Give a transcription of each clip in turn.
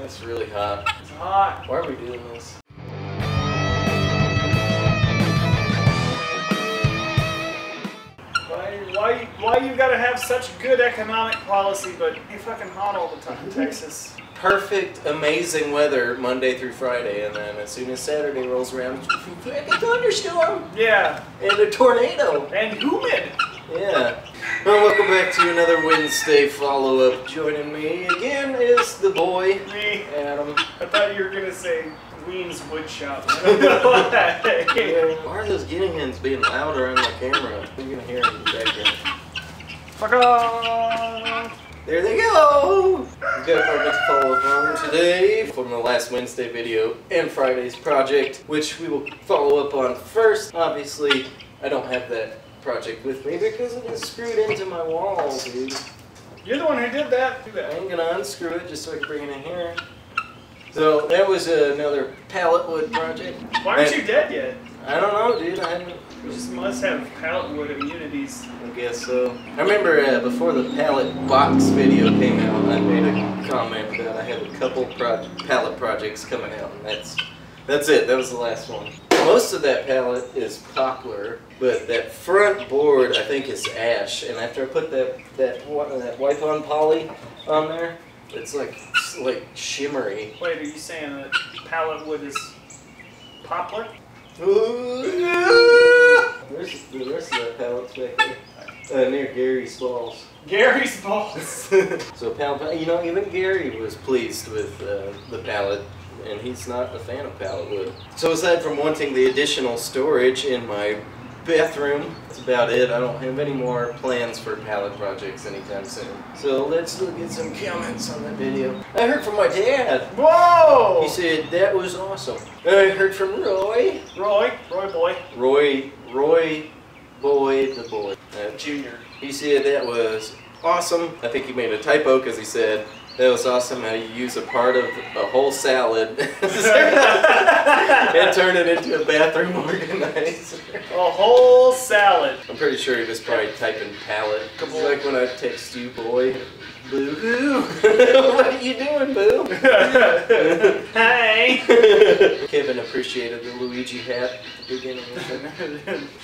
That's really hot. It's hot. Why are we doing this? Why, why, why you gotta have such good economic policy, but you fucking hot all the time in Texas? Perfect, amazing weather Monday through Friday, and then as soon as Saturday rolls around, a thunderstorm Yeah, and a tornado. and humid. Yeah. Well, welcome back to another Wednesday follow-up. Joining me again is the boy, Me, Adam. I thought you were gonna say Ween's Woodshop. Why. Are those guinea hens being louder on the camera? You're gonna hear them in the background. Fuck off. There they go! We've got a project to follow up on today from the last Wednesday video and Friday's project, which we will follow up on first. Obviously, I don't have that project with me because it is screwed into my wall, dude. You're the one who did that. Do that. I'm gonna unscrew it just so I can bring it in here. So that was another pallet wood project. Why aren't you dead yet? I don't know, dude. I haven't. You just must have pallet wood immunities. I guess so. I remember uh, before the pallet box video came out, I made a comment that I had a couple pallet projects coming out, and that's that's it. That was the last one. Most of that pallet is poplar, but that front board I think is ash. And after I put that that that wipe on poly on there, it's like it's like shimmery. Wait, are you saying that pallet wood is poplar? Ooh, There's the rest of that pallet's back there? Uh, near Gary's balls. Gary's balls. so pallet, you know, even Gary was pleased with uh, the pallet, and he's not a fan of pallet wood. So aside from wanting the additional storage in my bathroom, that's about it. I don't have any more plans for pallet projects anytime soon. So let's look at some comments on that video. I heard from my dad. Whoa! He said that was awesome. I heard from Roy. Roy, Roy boy, Roy, Roy, boy, the boy. Uh, Junior. he said that was awesome. I think he made a typo because he said that was awesome how you use a part of a whole salad and turn it into a bathroom organizer. A whole salad. I'm pretty sure he was probably typing palette. It's like when I text you, boy. Boo what are you doing, boo? hey. Kevin appreciated the Luigi hat at the beginning.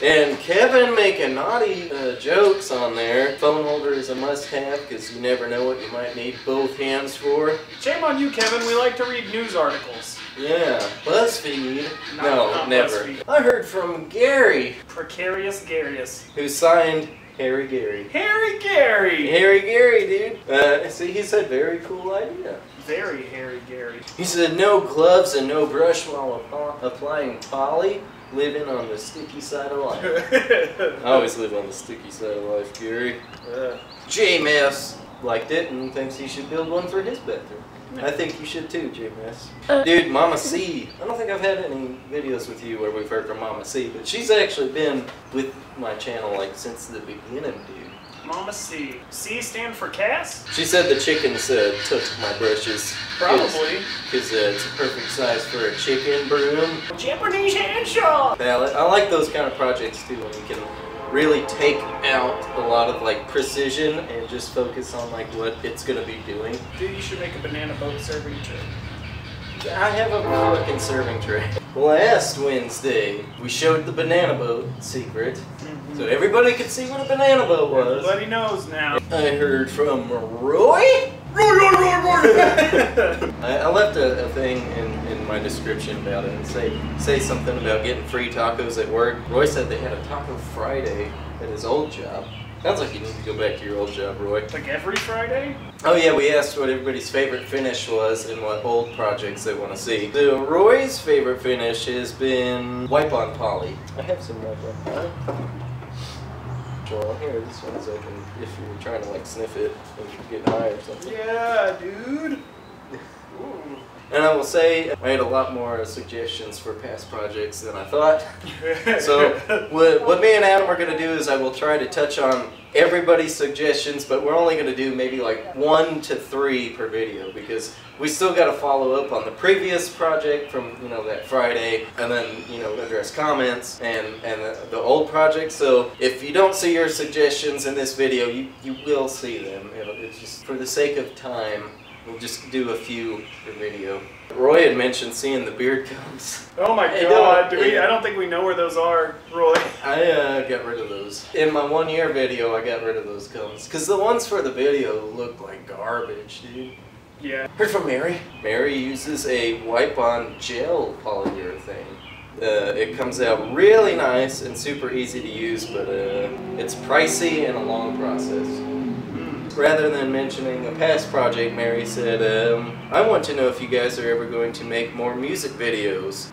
And Kevin making naughty uh, jokes on there. Phone holder is a must-have because you never know what you might need both hands for. Shame on you, Kevin. We like to read news articles. Yeah, BuzzFeed. Not- no, not never. BuzzFeed. I heard from Gary, Precarious Garius. who signed Harry Gary. Harry Gary. Harry Gary, dude. Uh, see, he said very cool idea. Very Harry Gary. He said no gloves and no brush while app- applying poly. Living on the sticky side of life. I always live on the sticky side of life, Gary. Uh, JMS liked it and thinks he should build one for his bathroom. I think you should too, JMS. Dude, Mama C. I don't think I've had any videos with you where we've heard from Mama C, but she's actually been with my channel like since the beginning, dude. Mama C. C stand for Cass? She said the chickens uh, took my brushes. Probably. Because uh, it's a perfect size for a chicken broom Japanese handshot. palette. I like those kind of projects too when you can really take out a lot of like precision and just focus on like what it's gonna be doing. Dude, you should make a banana boat serving tray. I have a fucking serving tray. Last Wednesday, we showed the banana boat secret, mm-hmm. so everybody could see what a banana boat was. Everybody knows now. I heard from Roy. Roy, Roy, Roy, Roy. I, I left a, a thing in, in my description about it and say say something about getting free tacos at work. Roy said they had a Taco Friday at his old job. Sounds like you need to go back to your old job, Roy. like every Friday? Oh yeah, we asked what everybody's favorite finish was and what old projects they want to see. So Roy's favorite finish has been wipe on poly. I have some wipe on poly. Well, here, this one's open if you're trying to like sniff it and you're getting high or something. Yeah, dude. And I will say, I had a lot more suggestions for past projects than I thought. So, what, what me and Adam are going to do is I will try to touch on everybody's suggestions, but we're only going to do maybe like one to three per video because we still got to follow up on the previous project from, you know, that Friday and then, you know, address comments and, and the, the old project. So, if you don't see your suggestions in this video, you, you will see them. It'll, it's just for the sake of time. We'll just do a few for video. Roy had mentioned seeing the beard combs. Oh my Hey, god, don't- do we, I don't think we know where those are, Roy. I uh, got rid of those. In my one year video, I got rid of those combs. Because the ones for the video look like garbage, dude. Yeah. Heard from Mary. Mary uses a wipe-on gel polyurethane. Uh, it comes out really nice and super easy to use, but uh, it's pricey and a long process. Rather than mentioning a past project, Mary said, um, I want to know if you guys are ever going to make more music videos.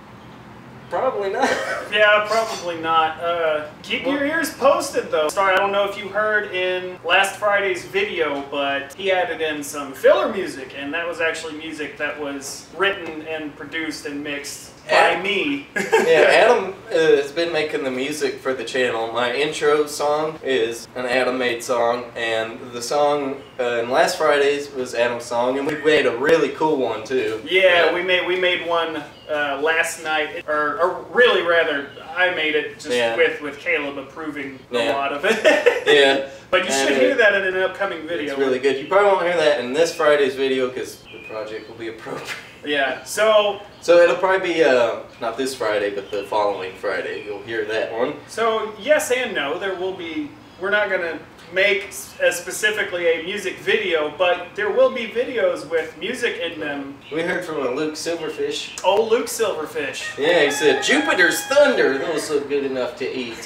Probably not. Yeah, probably not. Uh, keep your ears posted though. Sorry, I don't know if you heard in last Friday's video, but he added in some filler music, and that was actually music that was written and produced and mixed by me. yeah, Adam uh, has been making the music for the channel. My intro song is an Adam made song, and the song uh, in last Friday's was Adam's song, and we made a really cool one too. Yeah, we made we made one uh, last night, or, or really rather, I made it just Yeah. with with Caleb approving a lot of it. Yeah, but you And should it- hear that in an upcoming video. it's really good. You probably won't hear that in this Friday's video because the project will be appropriate. Yeah. So So it'll probably be uh, not this Friday, but the following Friday. You'll hear that one. so yes and no. There will be. We're not gonna make uh, specifically a music video, but there will be videos with music in them. We heard from a Luke Silverfish. Oh, Luke Silverfish. Yeah, he said Jupiter's thunder. Those look good enough to eat.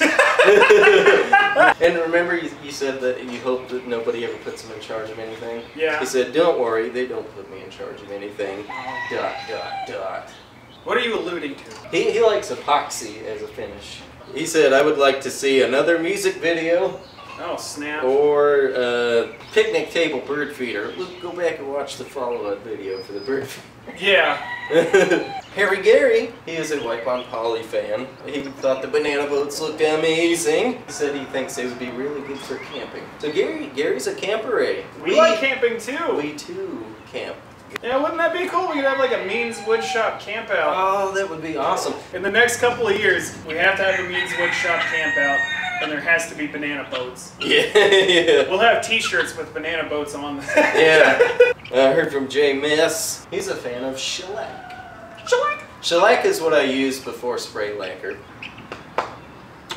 and remember, you, you said that you hope that nobody ever puts him in charge of anything. Yeah. He said, "Don't worry, they don't put me in charge of anything." Dot dot dot. What are you alluding to? He he likes epoxy as a finish. He said, "I would like to see another music video Oh snap. or uh, picnic table bird feeder." Luke, go back and watch the follow-up video for the bird feeder. Yeah. Harry Gary, he is a Wipe on Polly fan. He thought the banana boats looked amazing. He said he thinks they would be really good for camping. So Gary, Gary's a camper, eh? We like camping too. We too camp. Yeah, wouldn't that be cool? We could have like a Means Woodshop camp out. Oh, that would be awesome. In the next couple of years, we have to have a Means Woodshop camp out, and there has to be banana boats. Yeah, yeah. We'll have T-shirts with banana boats on. them. Yeah. I heard from Jay Miss. He's a fan of shellac. Shellac. Shellac is what I used before spray lacquer.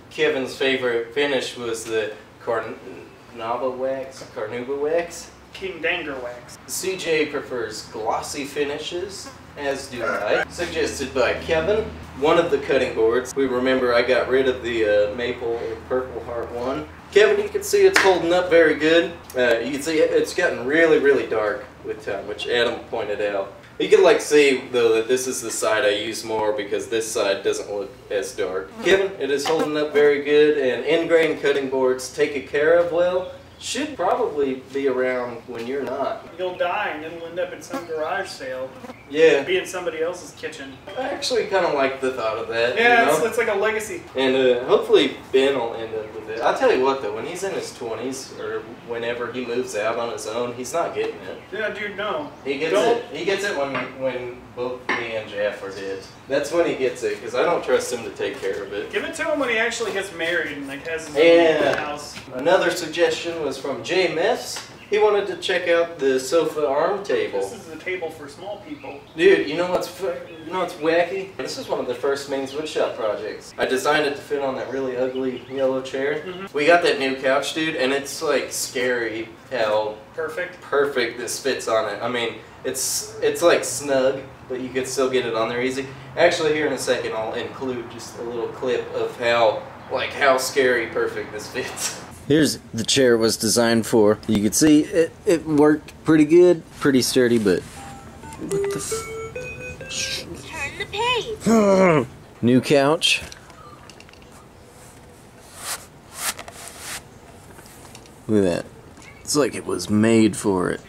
Kevin's favorite finish was the Carnauba wax, Carnauba wax. King Danger wax. CJ prefers glossy finishes, as do I. Suggested by Kevin. One of the cutting boards. We remember I got rid of the uh, maple or purple heart one. Kevin, you can see it's holding up very good. Uh, you can see it's gotten really, really dark with time, which Adam pointed out. You can like see though that this is the side I use more because this side doesn't look as dark. Kevin, it is holding up very good and end-grain cutting boards take taken care of well should probably be around when you're not. You'll die, and then we'll end up at some garage sale, Yeah, be in somebody else's kitchen. I actually kind of like the thought of that. Yeah, you it's, know? it's like a legacy. And uh, hopefully Ben will end up with it. I'll tell you what though, when he's in his 20s or whenever he moves out on his own, he's not getting it. Yeah, dude, no. He gets Don't- it. He gets it when when both me and Jeff are dead. That's when he gets it because I don't trust him to take care of it. Give it to him when he actually gets married and like has his Yeah. own house. Another suggestion was from Jay Mess. He wanted to check out the sofa arm table. This is a table for small people. Dude, you know what's you know what's wacky? This is one of the first Mean's Woodshop projects. I designed it to fit on that really ugly yellow chair. Mhm. We got that new couch, dude, and it's like scary how Perfect. perfect this fits on it. I mean, it's it's like snug, but you could still get it on there easy. Actually, here in a second, I'll include just a little clip of how like how scary perfect this fits. Here's the chair it was designed for. You can see it, it worked pretty good, pretty sturdy, but what the Turn the page. New couch. Look at that. It's like it was made for it.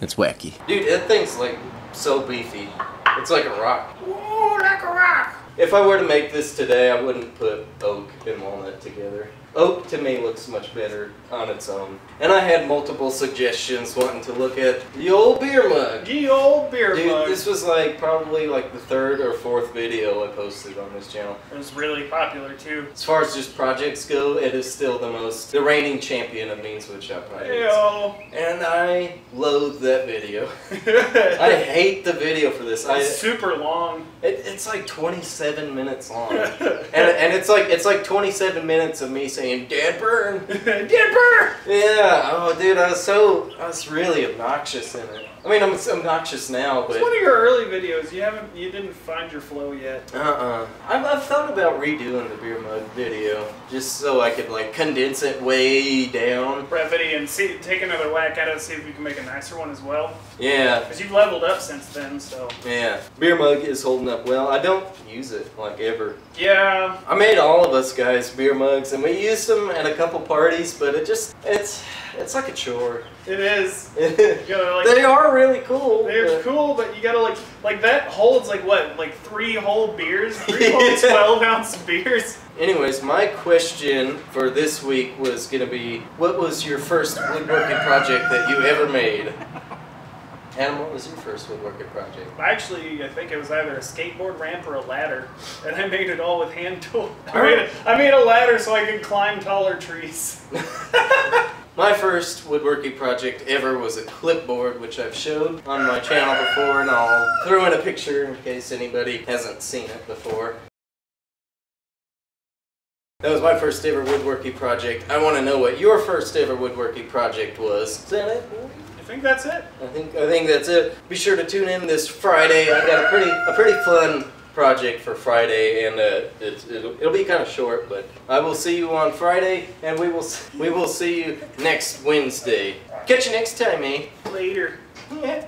It's wacky. Dude, that thing's like so beefy. It's like a rock. Ooh, like a rock. If I were to make this today, I wouldn't put oak and walnut together. Oak to me looks much better on its own. And I had multiple suggestions wanting to look at the old beer mug. The old beer Dude, mug. this was like probably like the third or fourth video I posted on this channel. It was really popular too. As far as just projects go, it is still the most, the reigning champion of Mean's Woodshop projects. And I loathe that video. I hate the video for this. I, It's super long. it, it's like 27 minutes long, and, and it's like it's like 27 minutes of me saying "Dad burn." Dipper! Yeah. Oh, dude, I was so I was really obnoxious in it. I mean, I'm obnoxious now, but. It's one of your early videos. You haven't, you didn't find your flow yet. uh-uh. I've, I've thought about redoing the beer mug video just so I could like condense it way down. Brevity and see, take another whack at it. See if we can make a nicer one as well. Yeah. Because you've leveled up since then. So Yeah. Beer mug is holding up well. I don't use it like ever. yeah, I made all of us guys beer mugs, and we used them at a couple parties, but it just it's it's like a chore. it is. They gotta like. are really cool. They're but- cool, but you gotta like like that holds like what like three whole beers, three whole twelve ounce beers. Anyways, my question for this week was gonna be, what was your first woodworking project that you ever made? Adam, what was your first woodworking project? Actually, I think it was either a skateboard ramp or a ladder, and I made it all with hand tools. I I made a ladder so I could climb taller trees. My first woodworking project ever was a clipboard, which I've showed on my channel before, and I'll throw in a picture in case anybody hasn't seen it before. That was my first ever woodworking project. I want to know what your first ever woodworking project was. Is that it? I think that's it. I think I think that's it. Be sure to tune in this Friday. I've got a pretty a pretty fun project for Friday, and uh, it, it'll, it'll be kind of short, but I will see you on Friday, and we will we will see you next Wednesday. Catch you next time, eh? Later. Yeah.